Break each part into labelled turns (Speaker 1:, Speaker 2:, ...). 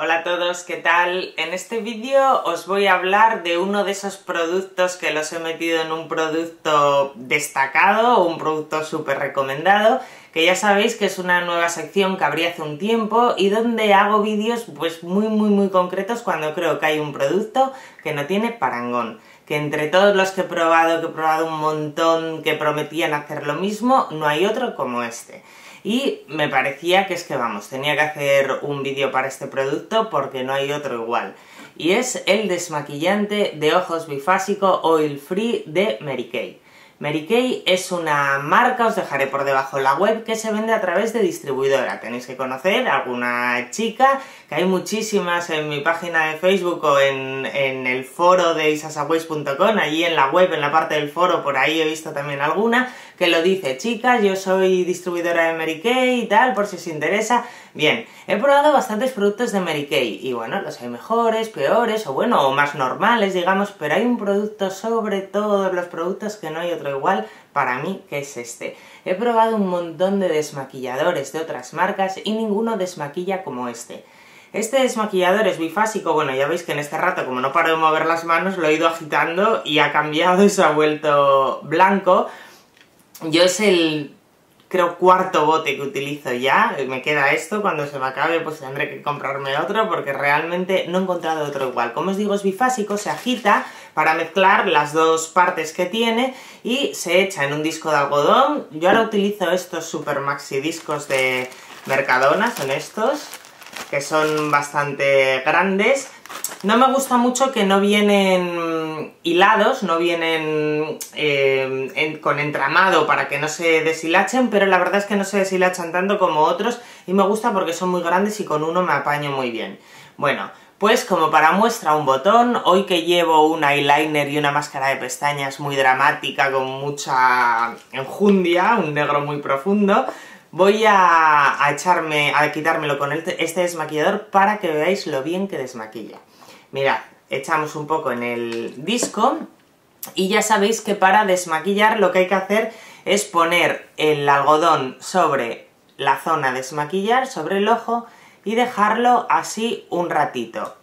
Speaker 1: Hola a todos, ¿qué tal? En este vídeo os voy a hablar de uno de esos productos que los he metido en un producto destacado, un producto súper recomendado, que ya sabéis que es una nueva sección que abrí hace un tiempo y donde hago vídeos pues muy muy muy concretos cuando creo que hay un producto que no tiene parangón que entre todos los que he probado, que he probado un montón, que prometían hacer lo mismo, no hay otro como este. Y me parecía que es que vamos, tenía que hacer un vídeo para este producto porque no hay otro igual. Y es el desmaquillante de ojos bifásico Oil Free de Mary Kay. Mary Kay es una marca, os dejaré por debajo la web, que se vende a través de distribuidora. Tenéis que conocer alguna chica, que hay muchísimas en mi página de Facebook o en, el foro de isasaways.com, allí en la web, en la parte del foro, por ahí he visto también alguna, que lo dice, chicas, yo soy distribuidora de Mary Kay y tal, por si os interesa. Bien, he probado bastantes productos de Mary Kay, y bueno, los hay mejores, peores, o bueno, más normales, digamos, pero hay un producto sobre todos los productos que no hay otro igual para mí que es este. He probado un montón de desmaquilladores de otras marcas y ninguno desmaquilla como este. Este desmaquillador es bifásico, bueno, ya veis que en este rato, como no paro de mover las manos, lo he ido agitando y ha cambiado y se ha vuelto blanco. Yo es el creo cuarto bote que utilizo ya, me queda esto, cuando se me acabe pues tendré que comprarme otro porque realmente no he encontrado otro igual. Como os digo es bifásico, se agita para mezclar las dos partes que tiene y se echa en un disco de algodón. Yo ahora utilizo estos super maxi discos de Mercadona, son estos, que son bastante grandes. No me gusta mucho que no vienen hilados, no vienen eh, con entramado para que no se deshilachen, pero la verdad es que no se deshilachan tanto como otros y me gusta porque son muy grandes y con uno me apaño muy bien. Bueno, pues como para muestra un botón, hoy que llevo un eyeliner y una máscara de pestañas muy dramática con mucha enjundia, un negro muy profundo, Voy a, echarme, a quitármelo con este desmaquillador para que veáis lo bien que desmaquilla. Mirad, echamos un poco en el disco y ya sabéis que para desmaquillar lo que hay que hacer es poner el algodón sobre la zona de desmaquillar, sobre el ojo, y dejarlo así un ratito.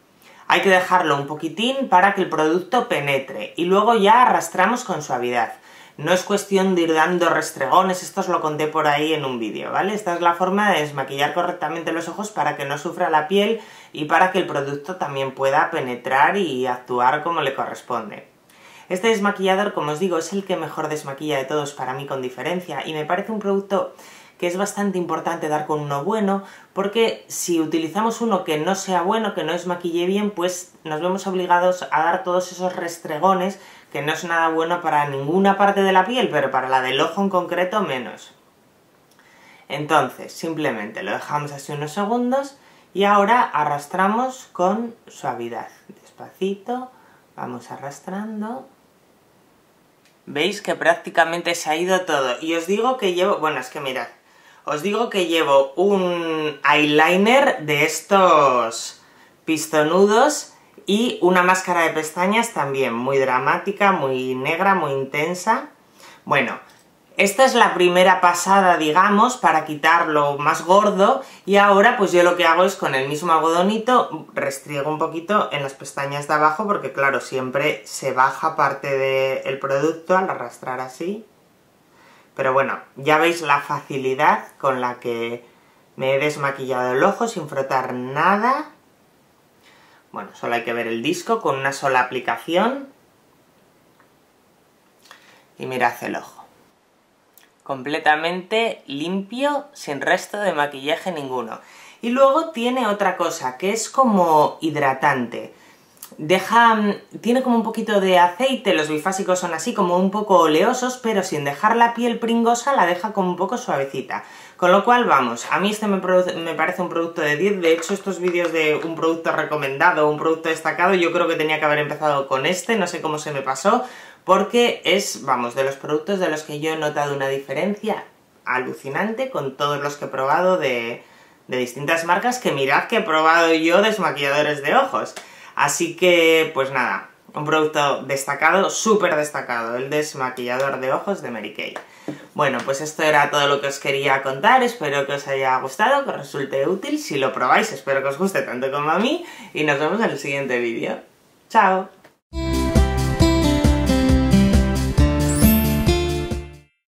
Speaker 1: Hay que dejarlo un poquitín para que el producto penetre y luego ya arrastramos con suavidad. No es cuestión de ir dando restregones, esto os lo conté por ahí en un vídeo, ¿vale? Esta es la forma de desmaquillar correctamente los ojos para que no sufra la piel y para que el producto también pueda penetrar y actuar como le corresponde. Este desmaquillador, como os digo, es el que mejor desmaquilla de todos para mí con diferencia y me parece un producto que es bastante importante dar con uno bueno, porque si utilizamos uno que no sea bueno, que no desmaquille bien, pues nos vemos obligados a dar todos esos restregones que no es nada bueno para ninguna parte de la piel, pero para la del ojo en concreto menos. Entonces, simplemente lo dejamos así unos segundos y ahora arrastramos con suavidad. Despacito, vamos arrastrando. Veis que prácticamente se ha ido todo. Y os digo que llevo... Bueno, es que mirad. Os digo que llevo un eyeliner de estos pistonudos y una máscara de pestañas también, muy dramática, muy negra, muy intensa. Bueno, esta es la primera pasada, digamos, para quitarlo más gordo, y ahora pues yo lo que hago es con el mismo algodonito, restriego un poquito en las pestañas de abajo, porque claro, siempre se baja parte del producto al arrastrar así. Pero bueno, ya veis la facilidad con la que me he desmaquillado el ojo sin frotar nada. Bueno, solo hay que ver el disco con una sola aplicación. Y mirad el ojo. Completamente limpio, sin resto de maquillaje ninguno. Y luego tiene otra cosa, que es como hidratante. Deja, tiene como un poquito de aceite, los bifásicos son así como un poco oleosos, pero sin dejar la piel pringosa la deja como un poco suavecita. Con lo cual, vamos, a mí este me, parece un producto de 10, de hecho estos vídeos de un producto recomendado, un producto destacado, yo creo que tenía que haber empezado con este, no sé cómo se me pasó, porque es, vamos, de los productos de los que yo he notado una diferencia alucinante con todos los que he probado de, de distintas marcas, que mirad que he probado yo desmaquilladores de ojos. Así que, pues nada, un producto destacado, súper destacado, el desmaquillador de ojos de Mary Kay. Bueno, pues esto era todo lo que os quería contar, espero que os haya gustado, que os resulte útil, si lo probáis espero que os guste tanto como a mí y nos vemos en el siguiente vídeo. ¡Chao!